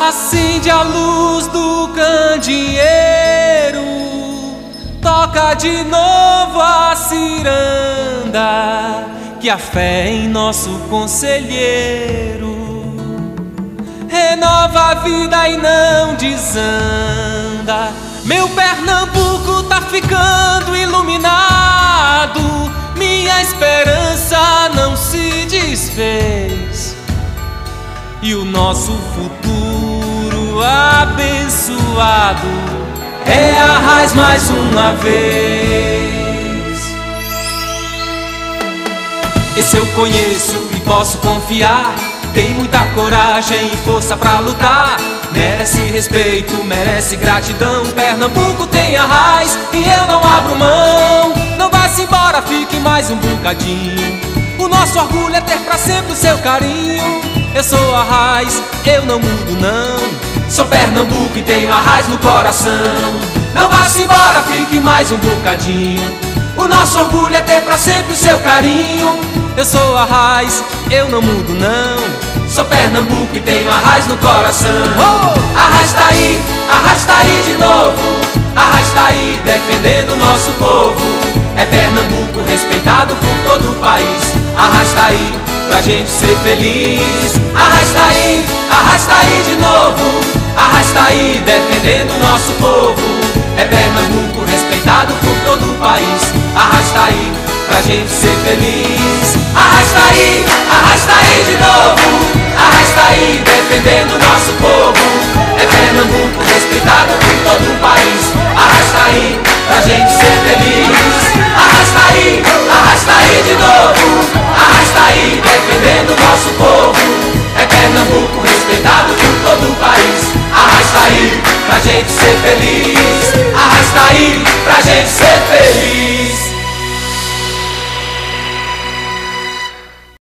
Acende a luz do candeeiro, toca de novo a ciranda, que a fé em nosso conselheiro. Renova a vida e não desanda. Meu Pernambuco tá ficando iluminado, minha esperança não se desfez. E o nosso futuro abençoado é a raiz mais uma vez. Esse eu conheço e posso confiar. Tem muita coragem e força pra lutar. Merece respeito, merece gratidão. Pernambuco tem a raiz e eu não abro mão. Não vá-se embora, fique mais um bocadinho. O nosso orgulho é ter pra sempre o seu carinho. Eu sou a raiz, eu não mudo não. Sou Pernambuco e tenho a raiz no coração. Não vá-se embora, fique mais um bocadinho. O nosso orgulho é ter pra sempre o seu carinho. Eu sou a raiz, eu não mudo não. Sou Pernambuco e tenho a raiz no coração. Oh! A raiz tá aí, a raiz tá aí de novo. A raiz tá aí defendendo o nosso povo. É Pernambuco respeitado por todo o país. Arrasta aí pra gente ser feliz. Arrasta aí, arrasta aí de novo. Arrasta aí defendendo o nosso povo. É Pernambuco respeitado por todo o país. Arrasta aí pra gente ser feliz.